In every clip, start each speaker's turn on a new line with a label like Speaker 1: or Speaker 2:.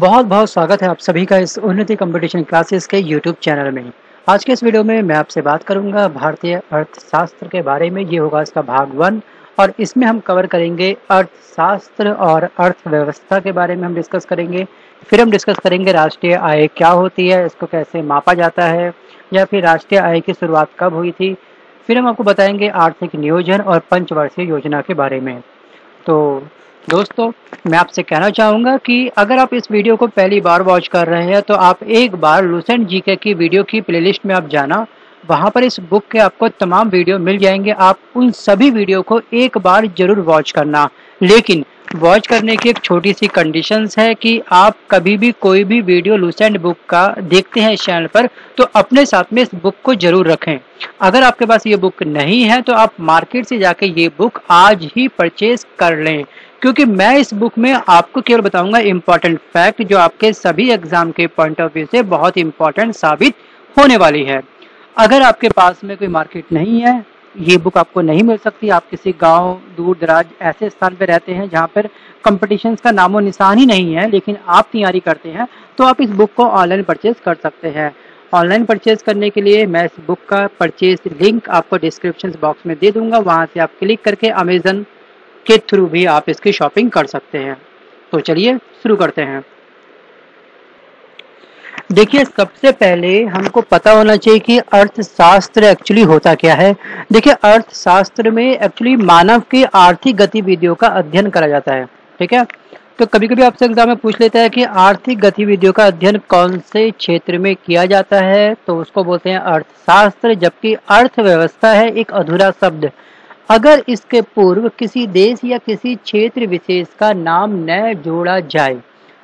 Speaker 1: बहुत बहुत स्वागत है आप सभी का इस उन्नति कंपटीशन क्लासेस के यूट्यूब चैनल में। आज के इस वीडियो में मैं आपसे बात करूँगा भारतीय अर्थशास्त्र के बारे में। ये होगा इसका भाग वन और इसमें हम कवर करेंगे अर्थशास्त्र और अर्थव्यवस्था के बारे में हम डिस्कस करेंगे। फिर हम डिस्कस करेंगे राष्ट्रीय आय क्या होती है, इसको कैसे मापा जाता है या फिर राष्ट्रीय आय की शुरुआत कब हुई थी। फिर हम आपको बताएँगे आर्थिक नियोजन और पंचवर्षीय योजना के बारे में। तो दोस्तों, मैं आपसे कहना चाहूँगा कि अगर आप इस वीडियो को पहली बार वॉच कर रहे हैं तो आप एक बार लूसेंट जीके की वीडियो की प्लेलिस्ट में आप जाना। वहाँ पर इस बुक के आपको तमाम वीडियो मिल जाएँगे। आप उन सभी वीडियो को एक बार ज़रूर वॉच करना। लेकिन वॉच करने की एक छोटी सी कंडीशंस है कि आप कभी भी कोई भी वीडियो लूसेंट बुक का देखते हैं इस चैनल पर तो अपने साथ में इस बुक को ज़रूर रखें। अगर आपके पास ये बुक नहीं है तो आप मार्केट से जाके ये बुक आज ही परचेज कर लें। क्योंकि मैं इस बुक में आपको केवल बताऊँगा इम्पोर्टेंट फैक्ट जो आपके सभी एग्ज़ाम के पॉइंट ऑफ़ व्यू से बहुत इंपॉर्टेंट साबित होने वाली है। अगर आपके पास में कोई मार्केट नहीं है, ये बुक आपको नहीं मिल सकती। आप किसी गाँव, दूर, दराज ऐसे स्थान पर रहते हैं जहाँ पर कंपटीशन का नामो निशान ही नहीं है, लेकिन आप तैयारी करते हैं तो आप इस बुक को ऑनलाइन परचेज कर सकते हैं। ऑनलाइन परचेज करने के लिए मैं इस बुक का परचेज लिंक आपको डिस्क्रिप्शन बॉक्स में दे दूँगा। वहाँ से आप क्लिक करके अमेजन के थ्रू भी आप इसकी शॉपिंग कर सकते हैं। तो चलिए शुरू करते हैं। देखिए, सबसे पहले हमको पता होना चाहिए कि अर्थशास्त्र एक्चुअली होता क्या है। देखिए, अर्थशास्त्र में एक्चुअली मानव की आर्थिक गतिविधियों का अध्ययन करा जाता है, ठीक है? तो कभी कभी आपसे एग्ज़ाम में पूछ लेता है कि आर्थिक गतिविधियों का अध्ययन कौन से क्षेत्र में किया जाता है? तो उसको बोलते हैं अर्थशास्त्र, जबकि अर्थव्यवस्था है एक अधूरा शब्द। अगर इसके पूर्व किसी देश या किसी क्षेत्र विशेष का नाम न जोड़ा जाए,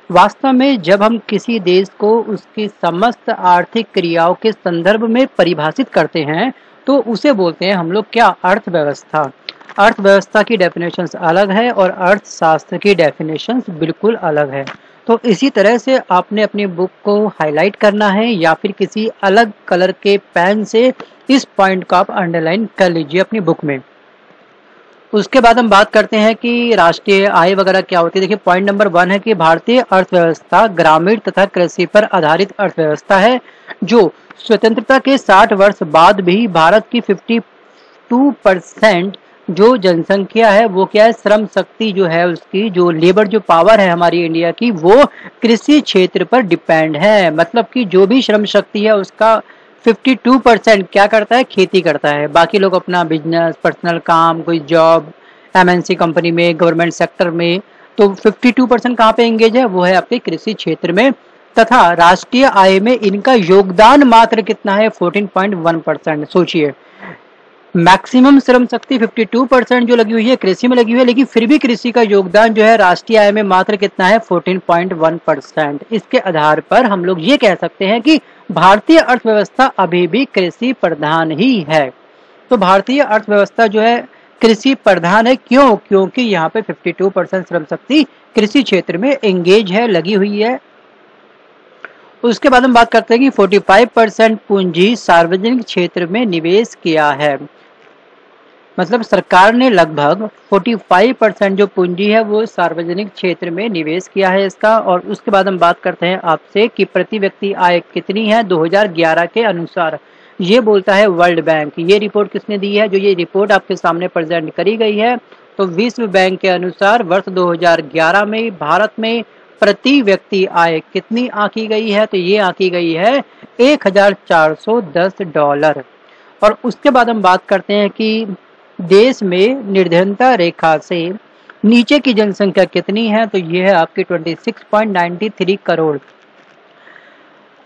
Speaker 1: वास्तव में जब हम किसी देश को उसकी समस्त आर्थिक क्रियाओं के संदर्भ में परिभाषित करते हैं तो उसे बोलते हैं हम लोग क्या? अर्थव्यवस्था। अर्थव्यवस्था की डेफिनेशंस अलग है और अर्थशास्त्र की डेफिनेशंस बिल्कुल अलग है। तो इसी तरह से आपने अपनी बुक को हाईलाइट करना है या फिर किसी अलग कलर के पेन से इस पॉइंट को आप अंडरलाइन कर लीजिए अपनी बुक में। उसके बाद हम बात करते हैं कि राष्ट्रीय आय वगैरह क्या होती है। देखिए पॉइंट नंबर वन है कि भारतीय अर्थव्यवस्था ग्रामीण तथा कृषि पर आधारित अर्थव्यवस्था है, जो स्वतंत्रता के 60 वर्ष बाद भी भारत की 52 परसेंट जो जनसंख्या है, वो क्या है? श्रम शक्ति जो है उसकी, जो लेबर जो पावर है हमारी इंडिया की, वो कृषि क्षेत्र पर डिपेंड है। मतलब कि जो भी श्रम शक्ति है, उसका 52 परसेंट क्या करता है? खेती करता है। बाकी लोग अपना बिज़नेस पर्सनल काम, कोई जॉब एमएनसी कंपनी में गवर्नमेंट सेक्टर में तो 52 परसेंट कहाँ पे एंगेज है? वो है आपके कृषि क्षेत्र में। तथा राष्ट्रीय आय में इनका योगदान मात्र कितना है? 14.1 परसेंट सोचिए। मैक्सिमम श्रम शक्ति 52 परसेंट जो लगी हुई है, कृषि में लगी हुई है, लेकिन फिर भी कृषि का योगदान जो है राष्ट्रीय आय में मात्र कितना है? 14.1 परसेंट इसके आधार पर हम लोग ये कह सकते हैं कि भारतीय अर्थव्यवस्था अभी भी कृषि प्रधान ही है। तो भारतीय अर्थव्यवस्था जो है कृषि प्रधान है क्यों? क्योंकि यहाँ पे 52 परसेंट श्रम शक्ति कृषि क्षेत्र में एंगेज है, लगी हुई है। उसके बाद हम बात करते हैं कि 45 परसेंट पूंजी सार्वजनिक क्षेत्र में निवेश किया है। मतलब सरकार ने लगभग 45 परसेंट जो पूंजी है वो सार्वजनिक क्षेत्र में निवेश किया है इसका। और उसके बाद हम बात करते हैं आपसे कि प्रति व्यक्ति आय कितनी है 2011 के अनुसार। ये बोलता है वर्ल्ड बैंक। ये रिपोर्ट किसने दी है? जो ये रिपोर्ट आपके सामने प्रेजेंट करी गई है तो विश्व बैंक के अनुसार वर्ष 2011 में भारत में प्रति व्यक्ति आय कितनी आंकी गई है? तो ये आंकी गई है 1410 डॉलर। और उसके बाद हम बात करते हैं कि देश में निर्धनता रेखा से नीचे की जनसंख्या कितनी है तो यह है आपकी 26.93 करोड़।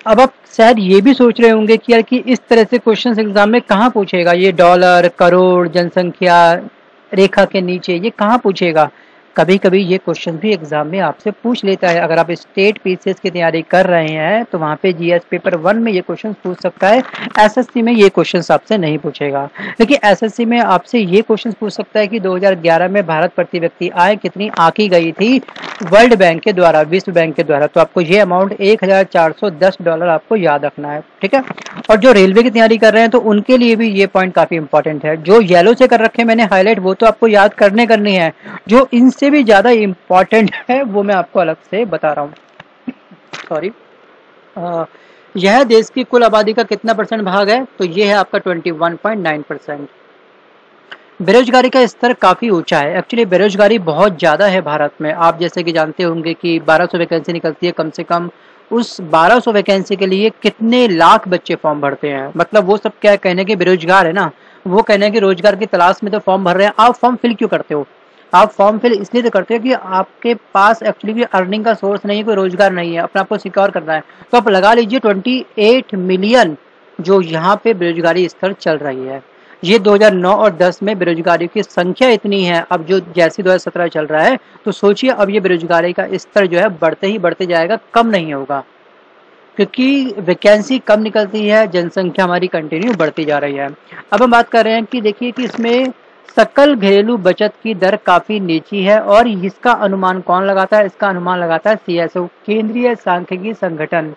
Speaker 1: अब आप शायद ये भी सोच रहे होंगे कि यार कि इस तरह से क्वेश्चन एग्ज़ाम में कहाँ पूछेगा? ये डॉलर करोड़, जनसंख्या, रेखा के नीचे, ये कहाँ पूछेगा? कभी कभी ये क्वेश्चन भी एग्ज़ाम में आपसे पूछ लेता है। अगर आप स्टेट पीसीएस की तैयारी कर रहे हैं तो वहाँ पे जीएस पेपर वन में ये क्वेश्चन पूछ सकता है। एसएससी में ये क्वेश्चन आपसे नहीं पूछेगा। लेकिन एसएससी में आपसे ये क्वेश्चन पूछ सकता है कि 2011 में भारत प्रति व्यक्ति आय कितनी आकी गई थी वर्ल्ड बैंक के द्वारा, विश्व बैंक के द्वारा? तो आपको ये अमाउंट एक हज़ार चार सौ दस डॉलर आपको याद रखना है, ठीक है? और जो रेलवे की तैयारी कर रहे हैं तो उनके लिए भी ये पॉइंट काफ़ी इंपॉर्टेंट है। जो येलो से कर रखे मैंने हाईलाइट वो तो आपको याद करने करनी है। जो इन से भी ज़्यादा इंपॉर्टेंट है, वो मैं आपको अलग से बता रहा हूँ। सॉरी यह देश की कुल आबादी का कितना परसेंट भाग है? तो ये है आपका 21.9 परसेंट बेरोजगारी का स्तर काफ़ी ऊँचा है। एक्चुअली बेरोजगारी बहुत ज़्यादा है भारत में। आप जैसे कि जानते होंगे कि 1200 वैकेंसी निकलती है कम से कम। उस 1200 वैकेंसी के लिए कितने लाख बच्चे फॉर्म भरते हैं? मतलब वो सब क्या कहने के बेरोजगार है ना? वो कहने के रोज़गार की तलाश में तो फॉर्म भर रहे हैं। आप फॉर्म फिल क्यों करते हो? आप फॉर्म फिल इसलिए तो करते हो कि आपके पास एक्चुअली अर्निंग का सोर्स नहीं है, कोई रोज़गार नहीं है, अपने आप को सिक्योर करना है। तो आप लगा लीजिए ट्वेंटी मिलियन जो यहाँ पे बेरोजगारी स्तर चल रही है। ये 2009 और 10 में बेरोजगारी की संख्या इतनी है, अब जो जैसे 2017 चल रहा है तो सोचिए अब ये बेरोजगारी का स्तर जो है बढ़ते ही बढ़ते जाएगा, कम नहीं होगा। क्योंकि वैकेंसी कम निकलती है, जनसंख्या हमारी कंटिन्यू बढ़ती जा रही है। अब हम बात कर रहे हैं कि देखिए कि इसमें सकल घरेलू बचत की दर काफ़ी नीची है और इसका अनुमान कौन लगाता है? इसका अनुमान लगाता है सीएसओ केंद्रीय सांख्यिकी संगठन।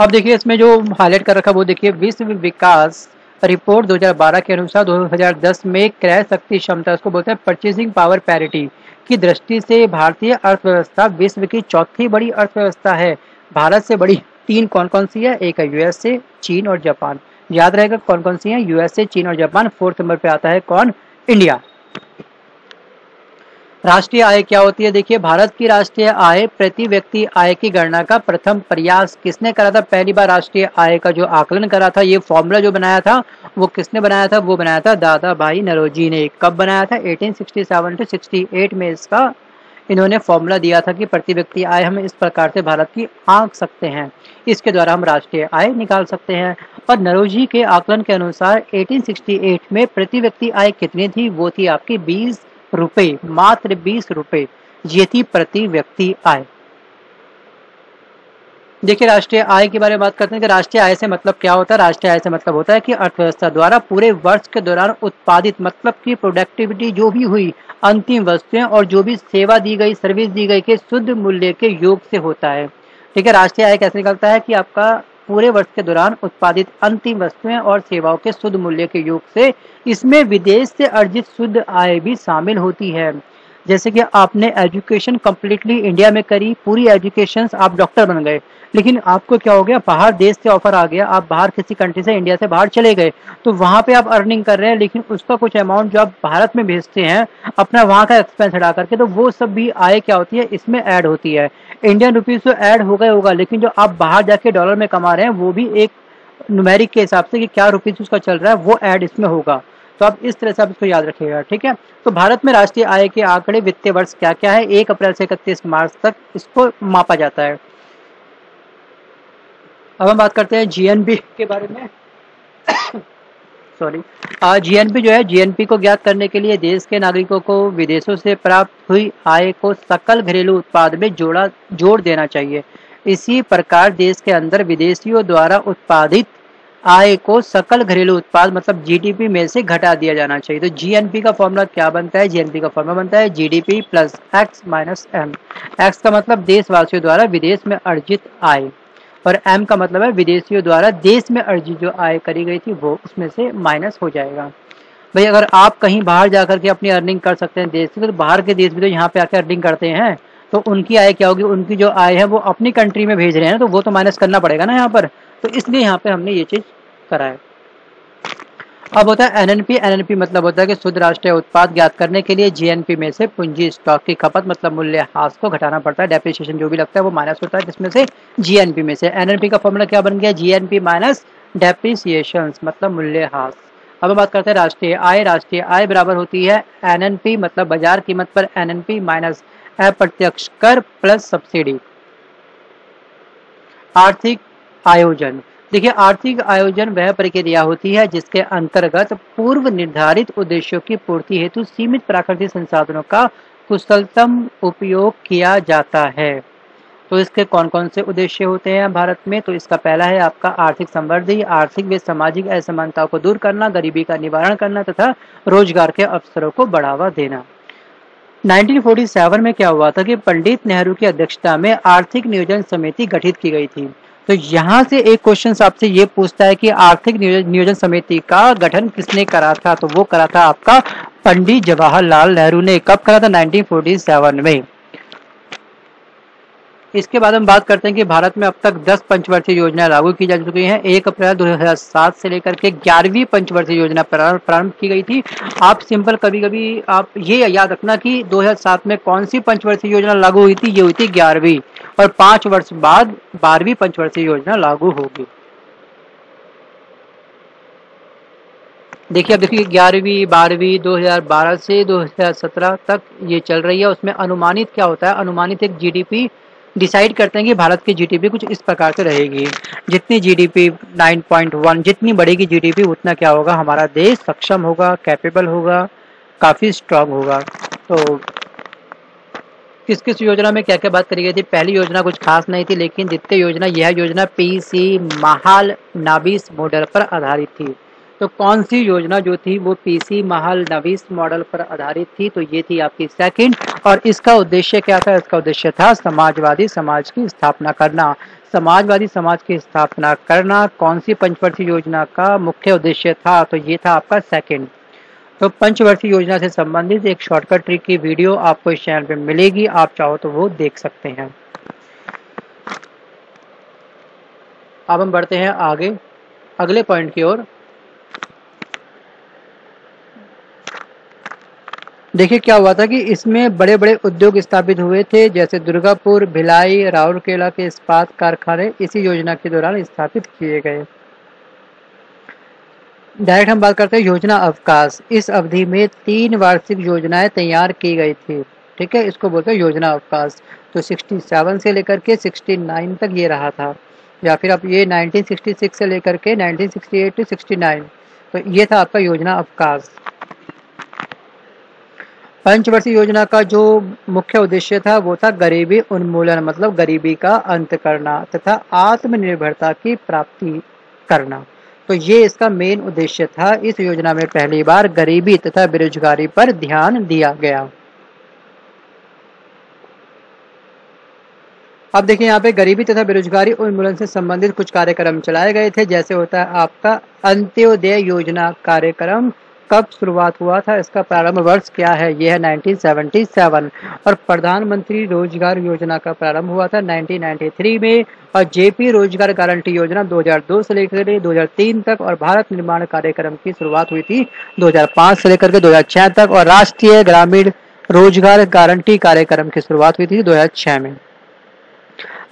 Speaker 1: अब देखिए, इसमें जो हाईलाइट कर रखा है, वो देखिए, विश्व विकास रिपोर्ट 2012 के अनुसार 2010 में क्रय शक्ति क्षमता, उसको बोलते हैं परचेसिंग पावर पैरिटी की दृष्टि से भारतीय अर्थव्यवस्था विश्व की चौथी बड़ी अर्थव्यवस्था है। भारत से बड़ी तीन कौन कौन सी है? एक है यूएसए चीन और जापान। याद रहेगा कौन कौन सी है? यूएसए चीन और जापान। फोर्थ नंबर पे आता है कौन? इंडिया। राष्ट्रीय आय क्या होती है? देखिए, भारत की राष्ट्रीय आय प्रति व्यक्ति आय की गणना का प्रथम प्रयास किसने करा था? पहली बार राष्ट्रीय आय का जो आकलन करा था, ये फॉर्मूला जो बनाया था, वो किसने बनाया था? वो बनाया था दादा भाई नरोजी ने। कब बनाया था? 1867 टू 68 में इसका इन्होंने फॉर्मूला दिया था कि प्रति व्यक्ति आय हम इस प्रकार से भारत की आंक सकते हैं। इसके द्वारा हम राष्ट्रीय आय निकाल सकते हैं। और नरोजी के आकलन के अनुसार 1868 में प्रति व्यक्ति आय कितनी थी? वो थी आपकी बीस रुपए, मात्र बीस रुपए, ये थी प्रति व्यक्ति आय। देखिए, राष्ट्रीय आय के बारे में बात करते हैं कि राष्ट्रीय आय से मतलब क्या होता है? राष्ट्रीय आय से मतलब होता है कि अर्थव्यवस्था द्वारा पूरे वर्ष के दौरान उत्पादित मतलब की प्रोडक्टिविटी जो भी हुई, अंतिम वस्तुएँ और जो भी सेवा दी गई सर्विस दी गई के शुद्ध मूल्य के योग से होता है। ठीक है राष्ट्रीय आय कैसे निकलता है कि आपका पूरे वर्ष के दौरान उत्पादित अंतिम वस्तुएँ और सेवाओं के शुद्ध मूल्य के योग से इसमें विदेश से अर्जित शुद्ध आय भी शामिल होती है। जैसे कि आपने एजुकेशन कम्प्लीटली इंडिया में करी, पूरी एजुकेशन आप डॉक्टर बन गए। लेकिन आपको क्या हो गया? बाहर देश से ऑफ़र आ गया, आप बाहर किसी कंट्री से इंडिया से बाहर चले गए। तो वहाँ पे आप अर्निंग कर रहे हैं, लेकिन उसका कुछ अमाउंट जो आप भारत में भेजते हैं, अपना वहाँ का एक्सपेंस हटा करके तो वो सब भी आय क्या होती है? इसमें ऐड होती है। इंडियन रुपीज़ तो ऐड हो गए होगा, लेकिन जो आप बाहर जाके डॉलर में कमा रहे हैं, वो भी एक नुमेरिक के हिसाब से कि क्या रुपीज़ उसका चल रहा है, वो ऐड इसमें होगा। तो आप इस तरह से आप इसको याद रखिएगा, ठीक है? तो भारत में राष्ट्रीय आय के आंकड़े वित्तीय वर्ष क्या क्या है? एक अप्रैल से इकतीस मार्च तक इसको मापा जाता है। अब हम बात करते हैं जीएनबी के बारे में। सॉरी जीएनपी जो है जीएनपी को ज्ञात करने के लिए देश के नागरिकों को विदेशों से प्राप्त हुई आय को सकल घरेलू उत्पाद में जोड़ा, जोड़ देना चाहिए। इसी प्रकार देश के अंदर विदेशियों द्वारा उत्पादित आय को सकल घरेलू उत्पाद मतलब जीडीपी में से घटा दिया जाना चाहिए। तो जीएनपी का फॉर्मूला क्या बनता है? जीएनपी का फॉर्मूला बनता है GDP plus X minus M X का मतलब देशवासियों द्वारा विदेश में अर्जित आय। और एम का मतलब है विदेशियों द्वारा देश में अर्जी जो आय करी गई थी, वो उसमें से माइनस हो जाएगा। भाई, अगर आप कहीं बाहर जाकर के अपनी अर्निंग कर सकते हैं देश की तो बाहर के देश भी तो यहाँ पे आकर अर्निंग करते हैं तो उनकी आय क्या होगी? उनकी जो आय है, वो अपनी कंट्री में भेज रहे हैं तो वो तो माइनस करना पड़ेगा ना यहाँ पर। तो इसलिए यहाँ पे हमने ये चीज़ कराया अब होता है एनएनपी एनएनपी मतलब होता है कि शुद्ध राष्ट्रीय उत्पाद ज्ञात करने के लिए जीएनपी में से पूंजी स्टॉक की खपत मतलब मूल्य हास को घटाना पड़ता है। डेप्रिसिएशन जो भी लगता है वो माइनस होता है, जिसमें से जीएनपी में से एनएनपी का फॉर्मूला क्या बन गया? जीएनपी माइनस डेप्रिसिएशन मतलब मूल्य हास अब हम बात करते हैं राष्ट्रीय आय। राष्ट्रीय आय बराबर होती है एनएनपी मतलब बाज़ार कीमत पर एनएनपी माइनस अप्रत्यक्ष कर प्लस सब्सिडी आर्थिक आयोजन। देखिए, आर्थिक आयोजन वह प्रक्रिया होती है जिसके अंतर्गत पूर्व निर्धारित उद्देश्यों की पूर्ति हेतु सीमित प्राकृतिक संसाधनों का कुशलतम उपयोग किया जाता है। तो इसके कौन कौन से उद्देश्य होते हैं भारत में? तो इसका पहला है आपका आर्थिक समृद्धि आर्थिक व सामाजिक असमानताओं को दूर करना, गरीबी का निवारण करना तथा रोज़गार के अवसरों को बढ़ावा देना। 1947 में क्या हुआ था कि पंडित नेहरू की अध्यक्षता में आर्थिक नियोजन समिति गठित की गई थी। तो यहाँ से एक क्वेश्चन आपसे ये पूछता है कि आर्थिक नियोजन समिति का गठन किसने करा था? तो वो करा था आपका पंडित जवाहरलाल नेहरू ने। कब करा था? 1947 में। इसके बाद हम बात करते हैं कि भारत में अब तक 10 पंचवर्षीय योजना लागू की जा चुकी हैं। एक अप्रैल 2007 से लेकर के ग्यारहवीं पंचवर्षीय योजना प्रारंभ की गई थी। आप सिंपल कभी कभी आप ये याद रखना कि 2007 में कौन सी पंचवर्षीय योजना लागू हुई थी? ये हुई थी ग्यारहवीं। और पाँच वर्ष बाद बारहवीं पंचवर्षीय योजना लागू होगी। देखिए, अब देखिए, ग्यारहवीं, बारहवीं 2012 से 2017 तक ये चल रही है। उसमें अनुमानित क्या होता है? अनुमानित एक जीडीपी डिसाइड करते हैं कि भारत की जीडीपी कुछ इस प्रकार से रहेगी। जितनी जीडीपी 9.1 जितनी बढ़ेगी जीडीपी उतना क्या होगा? हमारा देश सक्षम होगा कैपेबल होगा, काफ़ी स्ट्रांग होगा। तो किस किस योजना में क्या क्या बात करी गई थी? पहली योजना कुछ खास नहीं थी, लेकिन द्वितीय योजना यह योजना पीसी महाल नाबिस मॉडल पर आधारित थी। तो कौन सी योजना जो थी वो पीसी महाल नवीस मॉडल पर आधारित थी? तो ये थी आपकी सेकंड और इसका उद्देश्य क्या था? इसका उद्देश्य था समाजवादी समाज की स्थापना करना। समाजवादी समाज की स्थापना करना कौन सी पंचवर्षीय योजना का मुख्य उद्देश्य था? तो ये था आपका सेकंड तो पंचवर्षीय योजना से संबंधित एक शॉर्टकट ट्रिक की वीडियो आपको इस चैनल पे मिलेगी, आप चाहो तो वो देख सकते हैं। अब हम बढ़ते हैं आगे, अगले पॉइंट की ओर। देखिए क्या हुआ था कि इसमें बड़े बड़े उद्योग स्थापित हुए थे, जैसे दुर्गापुर, भिलाई, राउरकेला के इस्पात कारखाने, इसी योजना के दौरान स्थापित किए गए। डायरेक्ट हम बात करते हैं योजना अवकाश। इस अवधि में तीन वार्षिक योजनाएँ तैयार की गई थी। ठीक है? इसको बोलते हैं योजना अवकाश। तो 67 से लेकर के 69 तक ये रहा था। या फिर अब ये 1966 से लेकर के 1968 टू 69 तो ये था आपका योजना अवकाश। पंचवर्षीय योजना का जो मुख्य उद्देश्य था, वो था गरीबी उन्मूलन मतलब गरीबी का अंत करना तथा आत्मनिर्भरता की प्राप्ति करना। तो ये इसका मेन उद्देश्य था। इस योजना में पहली बार गरीबी तथा बेरोजगारी पर ध्यान दिया गया। अब देखिए यहाँ पे गरीबी तथा बेरोजगारी उन्मूलन से संबंधित कुछ कार्यक्रम चलाए गए थे। जैसे होता है आपका अंत्योदय योजना कार्यक्रम। कब शुरुआत हुआ था, इसका प्रारंभ वर्ष क्या है यह है 1977 और प्रधानमंत्री रोज़गार योजना का प्रारंभ हुआ था 1993 में, और जेपी रोज़गार गारंटी योजना 2002 से लेकर 2003 तक, और भारत निर्माण कार्यक्रम की शुरुआत हुई थी 2005 से लेकर के 2006 तक, और राष्ट्रीय ग्रामीण रोज़गार गारंटी कार्यक्रम की शुरुआत हुई थी 2006 में।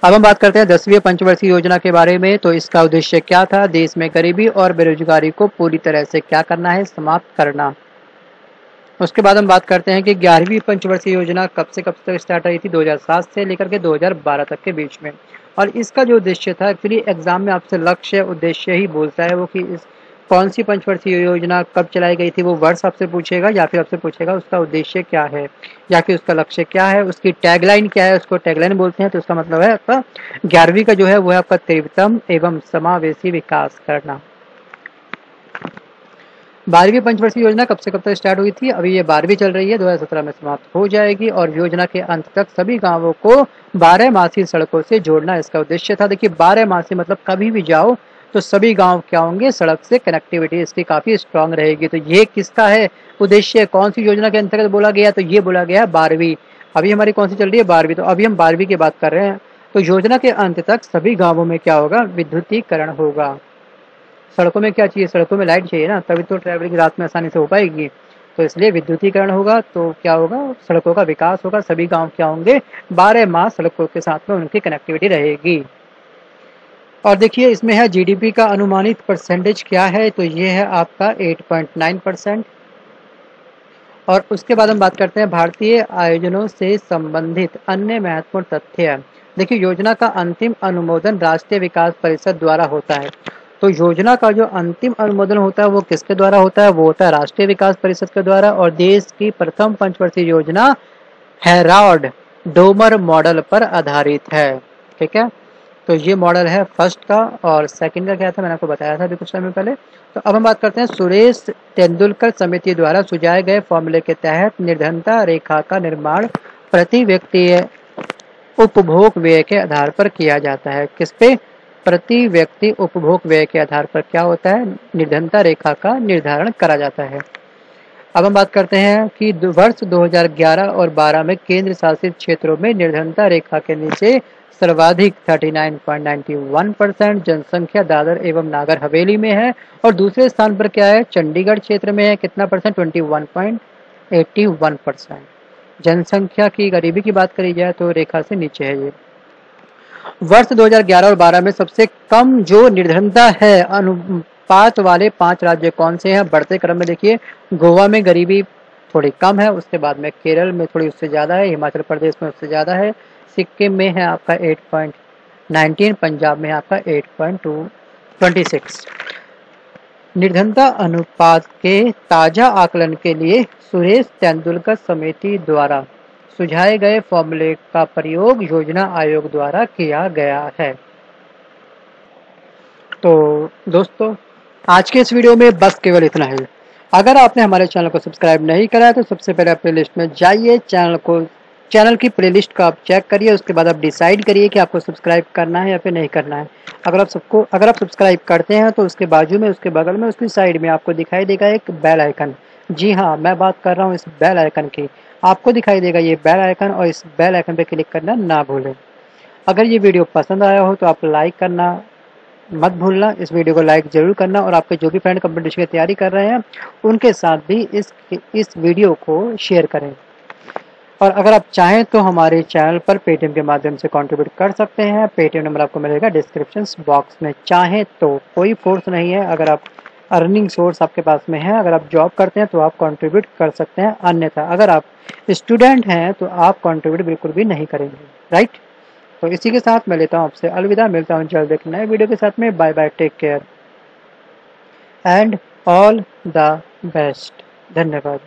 Speaker 1: अब हम बात करते हैं दसवीं पंचवर्षीय योजना के बारे में। तो इसका उद्देश्य क्या था? देश में गरीबी और बेरोजगारी को पूरी तरह से क्या करना है? समाप्त करना। उसके बाद हम बात करते हैं कि ग्यारहवीं पंचवर्षीय योजना कब से कब तक स्टार्ट हुई थी? 2007 से लेकर के 2012 तक के बीच में। और इसका जो उद्देश्य था एक्चुअली एग्ज़ाम में आपसे लक्ष्य, उद्देश्य ही बोलता है वो कि इस कौन सी पंचवर्षीय योजना कब चलाई गई थी वो वर्ष आपसे पूछेगा या फिर आपसे पूछेगा उसका उद्देश्य क्या है या फिर उसका लक्ष्य क्या है, उसकी टैगलाइन क्या है, उसको टैगलाइन बोलते हैं तो उसका मतलब है आपका ग्यारहवीं का जो है वो है आपका तीव्रतम एवं समावेशी विकास करना। बारहवीं पंचवर्षीय योजना कब से कब तक स्टार्ट हुई थी? अभी ये बारहवीं चल रही है 2017 में समाप्त हो जाएगी और योजना के अंत तक सभी गाँवों को बारह मासी सड़कों से जोड़ना इसका उद्देश्य था। देखिए, बारह मासी मतलब कभी भी जाओ तो सभी गाँव क्या होंगे? सड़क से कनेक्टिविटी इसकी काफ़ी स्ट्रांग रहेगी। तो ये किसका है? उद्देश्य कौन सी योजना के अंतर्गत बोला गया? तो ये बोला गया बारहवीं। अभी हमारी कौन सी चल रही है? बारहवीं। तो अभी हम बारहवीं की बात कर रहे हैं। तो योजना के अंत तक सभी गाँवों में क्या होगा? विद्युतीकरण होगा। सड़कों में क्या चाहिए? सड़कों में लाइट चाहिए ना? तभी तो ट्रैवलिंग रात में आसानी से हो पाएगी। तो इसलिए विद्युतीकरण होगा तो क्या होगा? सड़कों का विकास होगा। सभी गाँव क्या होंगे? बारह माह सड़कों के साथ में उनकी कनेक्टिविटी रहेगी। और देखिए, इसमें है जीडीपी का अनुमानित परसेंटेज क्या है? तो ये है आपका 8.9 परसेंट और उसके बाद हम बात करते हैं भारतीय आयोजनों से संबंधित अन्य महत्वपूर्ण तथ्य देखिए, योजना का अंतिम अनुमोदन राष्ट्रीय विकास परिषद द्वारा होता है। तो योजना का जो अंतिम अनुमोदन होता है, वो किसके द्वारा होता है? वो होता है राष्ट्रीय विकास परिषद के द्वारा। और देश की प्रथम पंचवर्षीय योजना हैराड डोमर मॉडल पर आधारित है। ठीक है? तो ये मॉडल है फ़र्स्ट का और सेकंड का क्या था? मैंने आपको बताया था अभी कुछ समय पहले। तो अब हम बात करते हैं सुरेश तेंदुलकर समिति द्वारा सुझाए गए फॉर्मूले के तहत निर्धनता रेखा का निर्माण प्रति व्यक्ति उपभोग व्यय के आधार पर किया जाता है। किस पे? प्रति व्यक्ति उपभोग व्यय के आधार पर क्या होता है? निर्धनता रेखा का निर्धारण करा जाता है। अब हम बात करते हैं कि वर्ष 2011 और 12 में केंद्र शासित क्षेत्रों में निर्धनता रेखा के नीचे सर्वाधिक 39.91 परसेंट जनसंख्या दादर एवं नागर हवेली में है। और दूसरे स्थान पर क्या है? चंडीगढ़ क्षेत्र में है। कितना परसेंट? 21.81 परसेंट। जनसंख्या की गरीबी की बात करी जाए तो रेखा से नीचे है ये। वर्ष 2011 और 12 में सबसे कम जो निर्धनता है, अनुपात वाले पाँच राज्य कौन से हैं? बढ़ते क्रम में देखिए, गोवा में गरीबी थोड़ी कम है, उसके बाद में केरल में थोड़ी उससे ज़्यादा है, हिमाचल प्रदेश में उससे ज़्यादा है। सिक्किम में है आपका 8.19 पंजाब में आपका 8.26 निर्धनता अनुपात के ताज़ा आकलन के लिए सुरेश तेंदुलकर समिति द्वारा सुझाए गए फॉर्मूले का प्रयोग योजना आयोग द्वारा किया गया है। तो दोस्तों, आज के इस वीडियो में बस केवल इतना ही। अगर आपने हमारे चैनल को सब्सक्राइब नहीं करा है तो सबसे पहले प्ले लिस्ट में जाइए, चैनल को चैनल की प्लेलिस्ट को आप चेक करिए, उसके बाद आप डिसाइड करिए कि आपको सब्सक्राइब करना है या फिर नहीं करना है। अगर आप सबको, अगर आप सब्सक्राइब करते हैं तो उसके बाजू में, उसके बगल में, उसकी साइड में आपको दिखाई देगा एक बेल आइकन। जी हाँ मैं बात कर रहा हूँ इस बेल आइकन की। आपको दिखाई देगा ये बेल आइकन और इस बेल आइकन पे क्लिक करना ना भूलें। अगर ये वीडियो पसंद आया हो तो आप लाइक करना मत भूलना, इस वीडियो को लाइक ज़रूर करना और आपके जो भी फ्रेंड कंपटीशन की तैयारी कर रहे हैं, उनके साथ भी इस इस वीडियो को शेयर करें। और अगर आप चाहें तो हमारे चैनल पर पेटीएम के माध्यम से कंट्रीब्यूट कर सकते हैं। पेटीएम नंबर आपको मिलेगा डिस्क्रिप्शन बॉक्स में। चाहें तो कोई फोर्स नहीं है। अगर आप अर्निंग सोर्स आपके पास में है, अगर आप जॉब करते हैं तो आप कंट्रीब्यूट कर सकते हैं। अन्यथा, अगर आप स्टूडेंट हैं तो आप कंट्रीब्यूट बिल्कुल भी नहीं करेंगे। राइट तो इसी के साथ मैं लेता हूँ आपसे अलविदा। मिलता हूँ जल्द एक नए वीडियो के साथ में। Bye bye take care and all the best धन्यवाद।